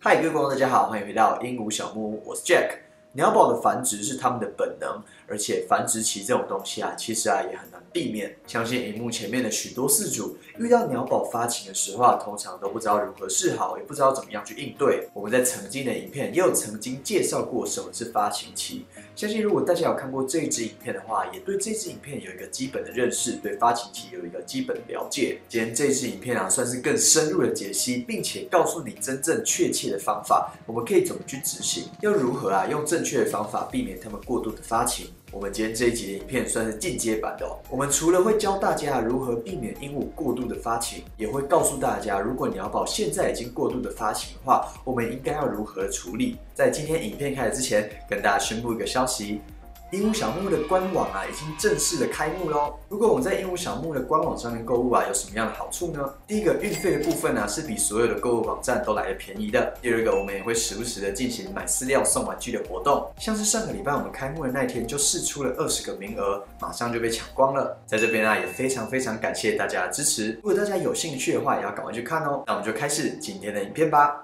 嗨，各位观众，大家好，欢迎回到鹦鹉小木屋，我是 Jack。鸟宝的繁殖是它们的本能，而且繁殖期这种东西啊，其实啊也很难避免。相信荧幕前面的许多饲主遇到鸟宝发情的时候啊，通常都不知道如何是好，也不知道怎么样去应对。我们在曾经的影片也有曾经介绍过什么是发情期。相信如果大家有看过这支影片的话，也对这支影片有一个基本的认识，对发情期有一个基本的了解。今天这支影片啊，算是更深入的解析，并且告诉你真正确切的方法，我们可以怎么去执行，要如何啊用正确的方法避免它们过度的发情。我们今天这一集的影片算是进阶版的哦。我们除了会教大家如何避免鹦鹉过度的发情，也会告诉大家，如果鸟宝现在已经过度的发情的话，我们应该要如何处理。在今天影片开始之前，跟大家宣布一个消息。鹦鹉小木屋的官网啊，已经正式的开幕喽！如果我们在鹦鹉小木屋的官网上面购物啊，有什么样的好处呢？第一个，运费的部分呢，是比所有的购物网站都来的便宜的。第二个，我们也会时不时的进行买饲料送玩具的活动，像是上个礼拜我们开幕的那天就试出了二十个名额，马上就被抢光了。在这边啊，也非常非常感谢大家的支持。如果大家有兴趣的话，也要赶快去看哦。那我们就开始今天的影片吧。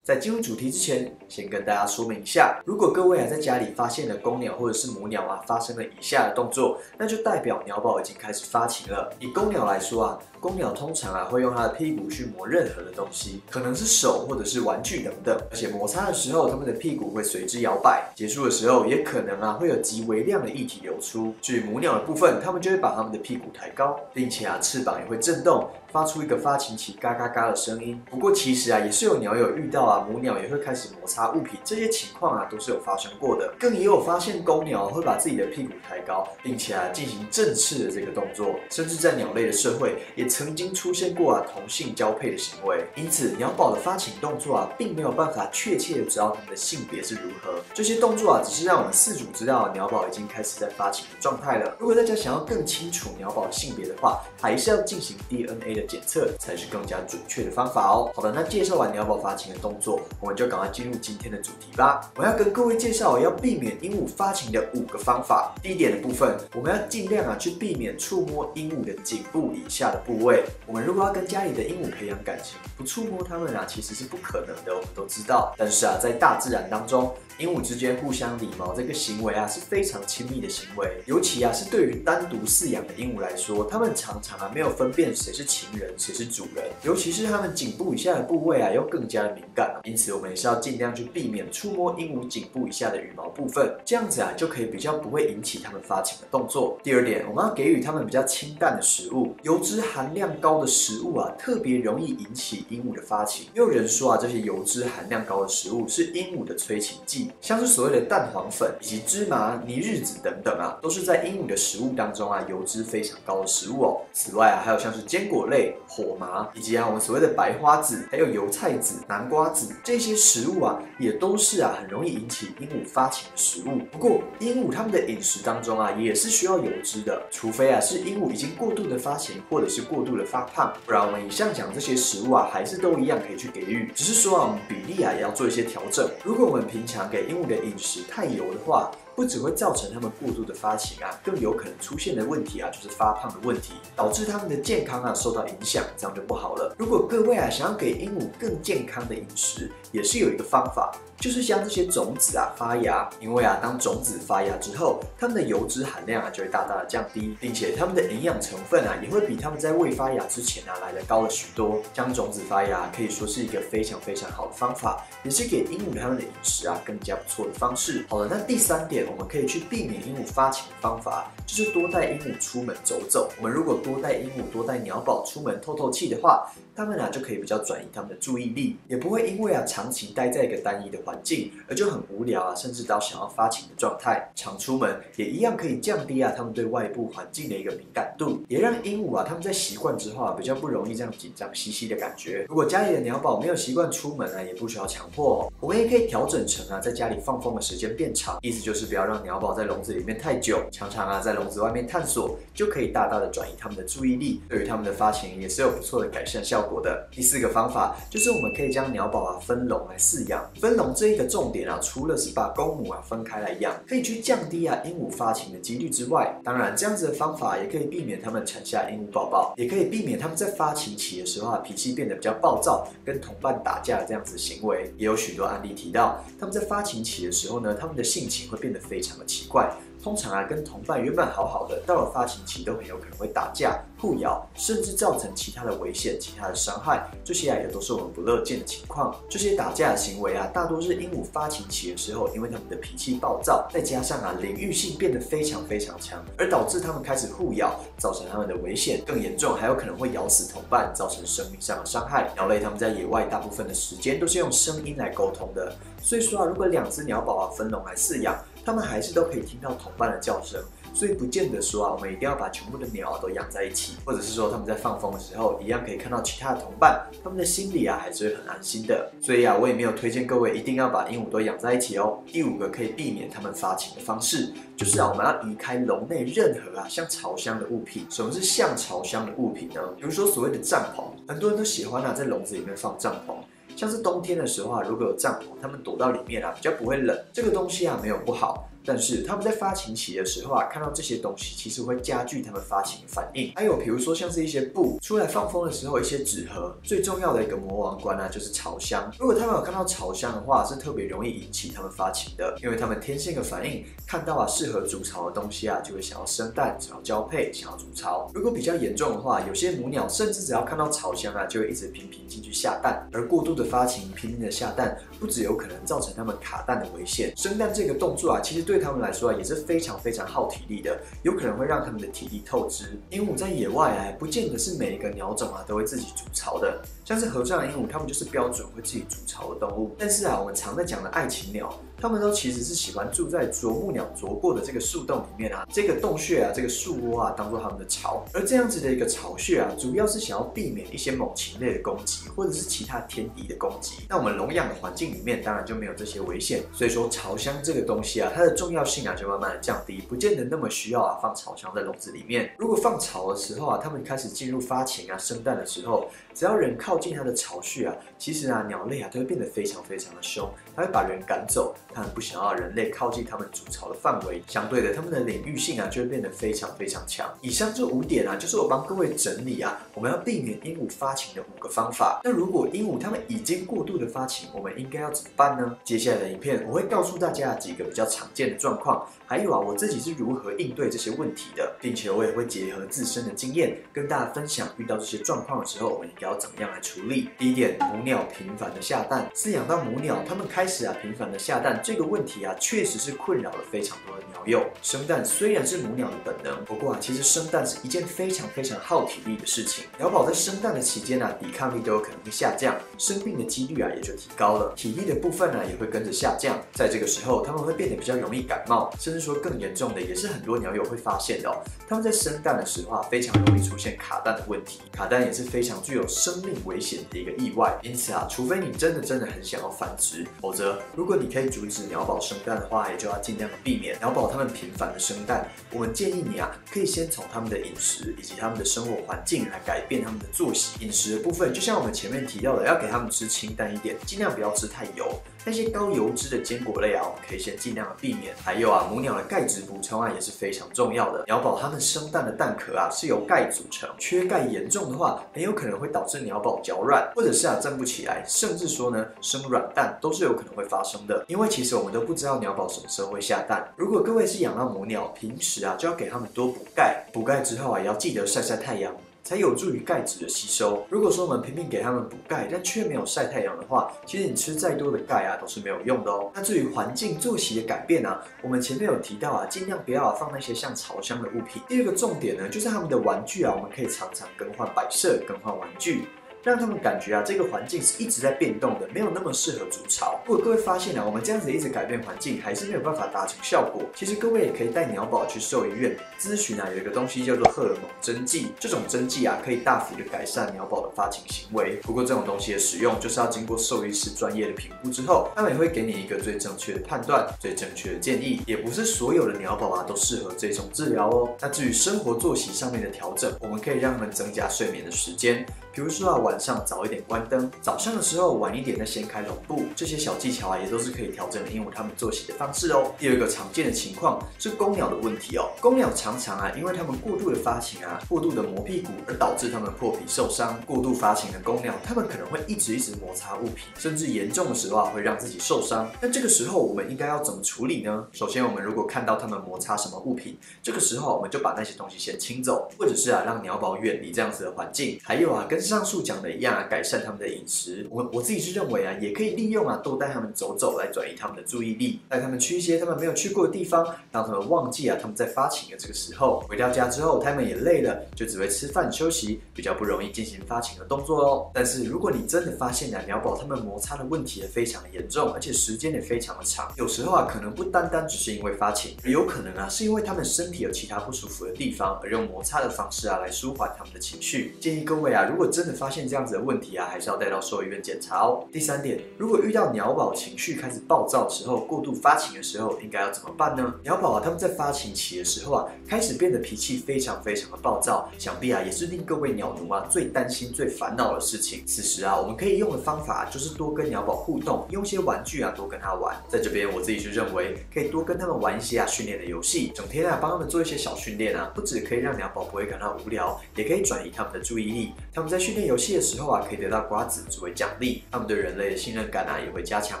在进入主题之前，先跟大家说明一下，如果各位啊在家里发现了公鸟或者是母鸟啊发生了以下的动作，那就代表鸟宝已经开始发情了。以公鸟来说啊，公鸟通常啊会用它的屁股去磨任何的东西，可能是手或者是玩具等等，而且摩擦的时候，它们的屁股会随之摇摆。结束的时候，也可能啊会有极微量的液体流出。至于母鸟的部分，它们就会把它们的屁股抬高，并且啊翅膀也会震动，发出一个发情期嘎嘎嘎的声音。不过其实啊也是有鸟友遇到啊母鸟也会开始摩擦物品，这些情况啊都是有发生过的。更也有发现公鸟会把自己的屁股抬高，并且啊进行正翅的这个动作，甚至在鸟类的社会也曾经出现过啊同性交配的行为。因此鸟宝的发情动作啊并没有办法确切的知道它们的性别是如何。这些动作啊只是让我们饲主知道鸟宝已经开始在发情的状态了。如果大家想要更清楚鸟宝性别的话，还是要进行 DNA 的检测才是更加准确的方法哦。好的，那介绍完鸟宝发情的动作，我们就赶快进入今天的主题吧。我要跟各位介绍要避免鹦鹉发情的五个方法。第一点的部分，我们要尽量啊去避免触摸鹦鹉的颈部以下的部位。我们如果要跟家里的鹦鹉培养感情，不触摸它们啊其实是不可能的，我们都知道。但是啊，在大自然当中，鹦鹉之间互相理毛这个行为啊是非常亲密的行为，尤其啊是对于单独饲养的鹦鹉来说，它们常常啊没有分辨谁是情人谁是主人，尤其是它们颈部以下的部位啊又更加的敏感因此我们也是要尽量去避免触摸鹦鹉颈部以下的羽毛部分，这样子啊就可以比较不会引起它们发情的动作。第二点，我们要给予它们比较清淡的食物，油脂含量高的食物啊特别容易引起鹦鹉的发情。又有人说啊这些油脂含量高的食物是鹦鹉的催情剂。像是所谓的蛋黄粉以及芝麻、泥日子等等啊，都是在鹦鹉的食物当中啊，油脂非常高的食物哦。此外啊，还有像是坚果类、火麻，以及啊我们所谓的白花籽，还有油菜籽、南瓜籽这些食物啊，也都是啊很容易引起鹦鹉发情的食物。不过鹦鹉它们的饮食当中啊，也是需要油脂的，除非啊是鹦鹉已经过度的发情，或者是过度的发胖，不然我们以上讲这些食物啊，还是都一样可以去给予，只是说啊我们比例啊也要做一些调整。如果我们平常给鹦鹉的饮食太油的话，不只会造成它们过度的发情啊，更有可能出现的问题啊，就是发胖的问题，导致它们的健康啊受到影响，这样就不好了。如果各位啊想要给鹦鹉更健康的饮食，也是有一个方法，就是将这些种子啊发芽，因为啊当种子发芽之后，它们的油脂含量啊就会大大的降低，并且它们的营养成分啊也会比它们在未发芽之前啊来的高了许多。将种子发芽可以说是一个非常非常好的方法，也是给鹦鹉它们的饮食啊更加不错的方式。好了，那第三点。我们可以去避免鹦鹉发情的方法，就是多带鹦鹉出门走走。我们如果多带鹦鹉、多带鸟宝出门透透气的话，它们啊就可以比较转移它们的注意力，也不会因为啊长期待在一个单一的环环境而就很无聊啊，甚至到想要发情的状态。常出门也一样可以降低啊它们对外部环境的一个敏感度，也让鹦鹉啊它们在习惯之后啊比较不容易这样紧张兮兮的感觉。如果家里的鸟宝没有习惯出门啊，也不需要强迫，我们也可以调整成啊在家里放风的时间变长，意思就是。不要让鸟宝在笼子里面太久，常常啊在笼子外面探索，就可以大大的转移它们的注意力，对于它们的发情也是有不错的改善效果的。第四个方法就是我们可以将鸟宝啊分笼来饲养。分笼这一个重点啊，除了是把公母啊分开来养，可以去降低啊鹦鹉发情的几率之外，当然这样子的方法也可以避免它们产下鹦鹉宝宝，也可以避免它们在发情期的时候啊脾气变得比较暴躁，跟同伴打架这样子行为。也有许多案例提到，它们在发情期的时候呢，它们的性情会变得非常的奇怪。通常啊，跟同伴原本好好的，到了发情期都很有可能会打架、互咬，甚至造成其他的危险、其他的伤害。这些啊也都是我们不乐见的情况。这些打架的行为啊，大多是鹦鹉发情期的时候，因为它们的脾气暴躁，再加上啊领域性变得非常非常强，而导致它们开始互咬，造成它们的危险更严重，还有可能会咬死同伴，造成生命上的伤害。鸟类它们在野外大部分的时间都是用声音来沟通的，所以说啊，如果两只鸟宝宝分笼来饲养。它们还是都可以听到同伴的叫声，所以不见得说啊，我们一定要把全部的鸟都养在一起，或者是说它们在放风的时候，一样可以看到其他的同伴，它们的心里啊还是会很安心的。所以啊，我也没有推荐各位一定要把鹦鹉都养在一起哦。第五个可以避免它们发情的方式，就是啊，我们要移开笼内任何啊像巢箱的物品。什么是像巢箱的物品呢？比如说所谓的帐篷，很多人都喜欢啊在笼子里面放帐篷。像是冬天的时候啊，如果有帐篷，他们躲到里面啊，比较不会冷。这个东西啊，没有不好。但是他们在发情期的时候啊，看到这些东西，其实会加剧他们发情的反应。还有比如说像是一些布出来放风的时候，一些纸盒，最重要的一个魔王关呢，就是巢箱。如果他们有看到巢箱的话，是特别容易引起他们发情的，因为他们天性的反应，看到啊适合筑巢的东西啊，就会想要生蛋，想要交配，想要筑巢。如果比较严重的话，有些母鸟甚至只要看到巢箱啊，就会一直频频进去下蛋。而过度的发情，拼命的下蛋，不只有可能造成他们卡蛋的危险，生蛋这个动作啊，其实对他们来说啊，也是非常非常耗体力的，有可能会让他们的体力透支。鹦鹉在野外啊，不见得是每一个鸟种啊都会自己筑巢的，像是合唱鹦鹉，它们就是标准会自己筑巢的动物。但是啊，我们常在讲的爱情鸟。他们都其实是喜欢住在啄木鸟啄过的这个树洞里面啊，这个洞穴啊，这个树窝啊，当做他们的巢。而这样子的一个巢穴啊，主要是想要避免一些猛禽类的攻击，或者是其他天敌的攻击。那我们笼养的环境里面，当然就没有这些危险。所以说，巢箱这个东西啊，它的重要性啊，就慢慢的降低，不见得那么需要啊放巢箱在笼子里面。如果放巢的时候啊，它们开始进入发情啊、生蛋的时候，只要人靠近它的巢穴啊，其实啊，鸟类啊都会变得非常非常的凶，它会把人赶走。他们不想要人类靠近他们筑巢的范围，相对的，他们的领域性啊就会变得非常非常强。以上这五点啊，就是我帮各位整理啊，我们要避免鹦鹉发情的五个方法。那如果鹦鹉它们已经过度的发情，我们应该要怎么办呢？接下来的影片我会告诉大家几个比较常见的状况，还有啊，我自己是如何应对这些问题的，并且我也会结合自身的经验跟大家分享，遇到这些状况的时候，我们应该要怎么样来处理。第一点，母鸟频繁的下蛋，饲养到母鸟，它们开始啊频繁的下蛋。这个问题啊，确实是困扰了非常多的鸟友。生蛋虽然是母鸟的本能，不过啊，其实生蛋是一件非常非常耗体力的事情。鸟宝在生蛋的期间啊，抵抗力都有可能会下降，生病的几率啊也就提高了，体力的部分呢也会跟着下降。在这个时候，它们会变得比较容易感冒，甚至说更严重的，也是很多鸟友会发现的哦。它们在生蛋的时候啊，非常容易出现卡蛋的问题。卡蛋也是非常具有生命危险的一个意外。因此啊，除非你真的真的很想要繁殖，否则如果你可以阻是鸟宝生蛋的话，也就要尽量的避免鸟宝它们频繁的生蛋。我们建议你啊，可以先从他们的饮食以及他们的生活环境来改变他们的作息。饮食的部分，就像我们前面提到的，要给他们吃清淡一点，尽量不要吃太油。那些高油脂的坚果类啊，我们可以先尽量的避免。还有啊，母鸟的钙质补充啊也是非常重要的。鸟宝它们生蛋的蛋壳啊是由钙组成，缺钙严重的话，很有可能会导致鸟宝脚软，或者是啊站不起来，甚至说呢生软蛋都是有可能会发生的。因为其实我们都不知道鸟宝什么时候会下蛋。如果各位是养到母鸟，平时啊就要给它们多补钙，补钙之后啊也要记得晒晒太阳。才有助于钙质的吸收。如果说我们拼命给他们补钙，但却没有晒太阳的话，其实你吃再多的钙啊都是没有用的哦。那至于环境作息的改变呢，我们前面有提到啊，尽量不要放那些像潮箱的物品。第二个重点呢，就是他们的玩具啊，我们可以常常更换摆设，更换玩具。让他们感觉啊这个环境是一直在变动的，没有那么适合筑巢。如果各位发现啊，我们这样子一直改变环境，还是没有办法达成效果，其实各位也可以带鸟宝去兽医院咨询啊，有一个东西叫做荷尔蒙针剂，这种针剂啊可以大幅的改善鸟宝的发情行为。不过这种东西的使用就是要经过兽医师专业的评估之后，他们也会给你一个最正确的判断、最正确的建议。也不是所有的鸟宝啊都适合这种治疗哦。那至于生活作息上面的调整，我们可以让他们增加睡眠的时间。比如说啊，晚晚上早一点关灯，早上的时候晚一点再掀开笼布，这些小技巧啊，也都是可以调整鹦鹉它们作息的方式哦。第二个常见的情况是公鸟的问题哦，公鸟常常啊，因为它们过度的发情啊，过度的磨屁股，而导致它们破皮受伤。过度发情的公鸟，它们可能会一直一直摩擦物品，甚至严重的时候啊，会让自己受伤。那这个时候我们应该要怎么处理呢？首先，我们如果看到它们摩擦什么物品，这个时候我们就把那些东西先清走，或者是啊，让鸟宝远离这样子的环境。还有啊，跟上述讲的一样啊，改善他们的饮食。我我自己是认为啊，也可以利用啊，多带他们走走来转移他们的注意力，带他们去一些他们没有去过的地方，让他们忘记啊他们在发情的这个时候。回到家之后，他们也累了，就只会吃饭休息，比较不容易进行发情的动作哦。但是如果你真的发现啊，鸟宝他们摩擦的问题也非常的严重，而且时间也非常的长，有时候啊，可能不单单只是因为发情，有可能啊是因为他们身体有其他不舒服的地方，而用摩擦的方式啊来舒缓他们的情绪。建议各位啊，如果真的发现这样子。的问题啊，还是要带到兽医院检查哦。第三点，如果遇到鸟宝情绪开始暴躁的时候，过度发情的时候，应该要怎么办呢？鸟宝啊，他们在发情期的时候啊，开始变得脾气非常非常的暴躁，想必啊，也是令各位鸟奴啊最担心、最烦恼的事情。此时啊，我们可以用的方法就是多跟鸟宝互动，用一些玩具啊多跟他玩。在这边，我自己是认为可以多跟他们玩一些啊训练的游戏，整天啊帮他们做一些小训练啊，不止可以让鸟宝不会感到无聊，也可以转移他们的注意力。他们在训练游戏的时候啊，可以得到瓜子作为奖励，他们对人类的信任感啊也会加强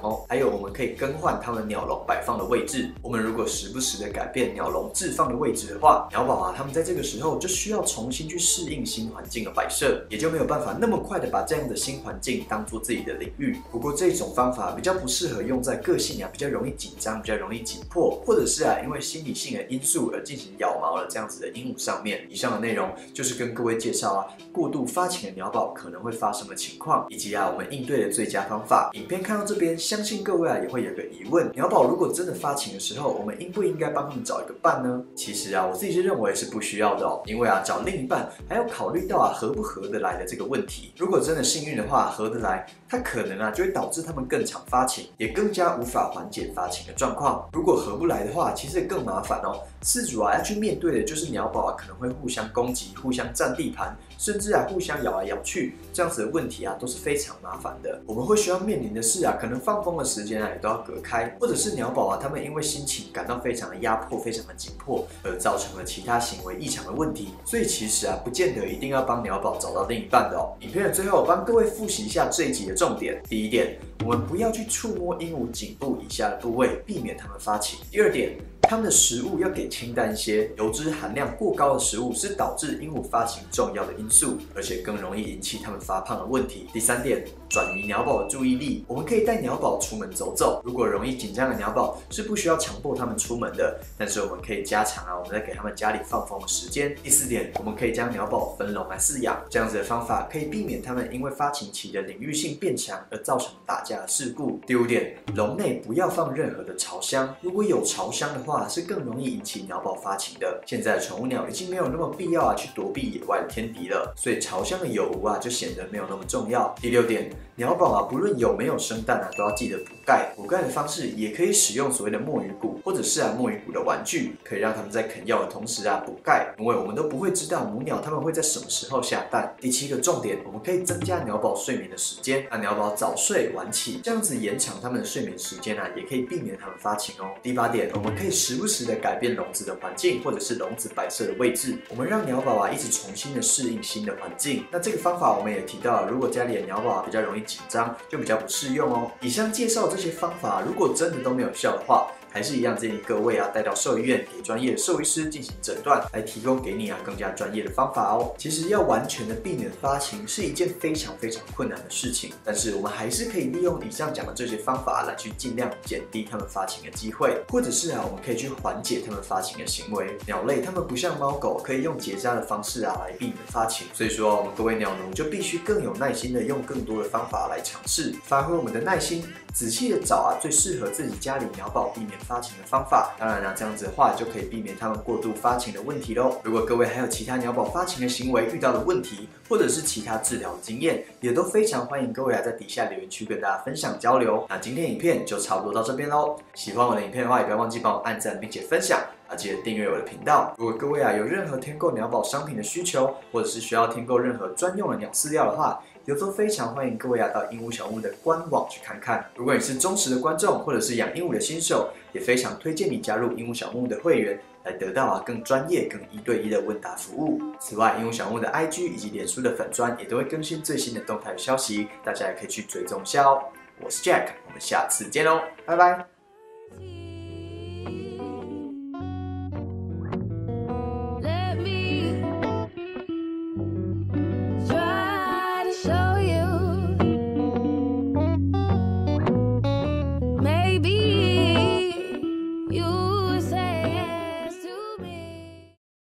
哦。还有，我们可以更换他们鸟笼摆放的位置。我们如果时不时的改变鸟笼置放的位置的话，鸟宝啊，他们在这个时候就需要重新去适应新环境的摆设，也就没有办法那么快的把这样的新环境当做自己的领域。不过这种方法比较不适合用在个性啊比较容易紧张、比较容易紧迫，或者是啊因为心理性的因素而进行咬毛了这样子的鹦鹉上面。以上的内容就是跟各位介绍啊过度。发情的鸟宝可可能会发生的情况，以及啊我们应对的最佳方法。影片看到这边，相信各位啊也会有个疑问：鸟宝如果真的发情的时候，我们应不应该帮他们找一个伴呢？其实啊我自己是认为是不需要的哦，因为啊找另一半还要考虑到啊合不合得来的这个问题。如果真的幸运的话，合得来，它可能啊就会导致他们更常发情，也更加无法缓解发情的状况。如果合不来的话，其实更麻烦哦。饲主啊要去面对的就是鸟宝啊可能会互相攻击、互相占地盘，甚至啊互相。咬来咬去，这样子的问题啊都是非常麻烦的。我们会需要面临的是啊，可能放风的时间啊也都要隔开，或者是鸟宝啊，他们因为心情感到非常的压迫、非常的紧迫，而造成了其他行为异常的问题。所以其实啊，不见得一定要帮鸟宝找到另一半的哦。影片的最后，帮各位复习一下这一集的重点。第一点，我们不要去触摸鹦鹉颈部以下的部位，避免它们发情。第二点。它们的食物要给清淡一些，油脂含量过高的食物是导致鹦鹉发情重要的因素，而且更容易引起它们发胖的问题。第三点。转移鸟宝的注意力，我们可以带鸟宝出门走走。如果容易紧张的鸟宝是不需要强迫它们出门的，但是我们可以加长啊，我们在给它们家里放风的时间。第四点，我们可以将鸟宝分笼来饲养，这样子的方法可以避免它们因为发情期的领域性变强而造成打架的事故。第五点，笼内不要放任何的巢箱，如果有巢箱的话，是更容易引起鸟宝发情的。现在宠物鸟已经没有那么必要啊去躲避野外的天敌了，所以巢箱的有无啊就显得没有那么重要。第六点。鸟宝啊，不论有没有生蛋啊，都要记得补钙。补钙的方式也可以使用所谓的墨鱼骨，或者是啊墨鱼骨的玩具，可以让他们在啃药的同时啊补钙。因为我们都不会知道母鸟它们会在什么时候下蛋。第七个重点，我们可以增加鸟宝睡眠的时间，让鸟宝早睡晚起，这样子延长它们的睡眠时间啊，也可以避免它们发情哦。第八点，我们可以时不时的改变笼子的环境，或者是笼子摆设的位置，我们让鸟宝宝一直重新的适应新的环境。那这个方法我们也提到，了，如果家里的鸟宝宝比较容易。紧张就比较不适用哦。以上介绍这些方法，如果真的都没有效的话，还是一样建议各位啊带到兽医院给专业的兽医师进行诊断，来提供给你啊更加专业的方法哦。其实要完全的避免发情是一件非常非常困难的事情，但是我们还是可以利用以上讲的这些方法来去尽量减低它们发情的机会，或者是啊我们可以去缓解它们发情的行为。鸟类它们不像猫狗，可以用结扎的方式啊来避免发情，所以说我们各位鸟奴就必须更有耐心的用更多的方法来尝试，发挥我们的耐心，仔细的找啊最适合自己家里鸟宝避免发情的方法。当然了，这样子的话就可以避免它们过度发情的问题喽。如果各位还有其他鸟宝发情的行为遇到的问题，或者是其他治疗的经验，也都非常欢迎各位啊在底下留言区跟大家分享交流。那今天影片就差不多到这边喽。喜欢我的影片的话，也不要忘记帮我按赞并且分享。啊，记得订阅我的频道。如果各位啊有任何添购鸟宝商品的需求，或者是需要添购任何专用的鸟饲料的话，也都非常欢迎各位啊到鹦鹉小木的官网去看看。如果你是忠实的观众，或者是养鹦鹉的新手，也非常推荐你加入鹦鹉小木的会员，来得到啊更专业、更一对一的问答服务。此外，鹦鹉小木的 IG 以及脸书的粉砖也都会更新最新的动态消息，大家也可以去追踪一下哦。我是 Jack，我们下次见喽，拜拜。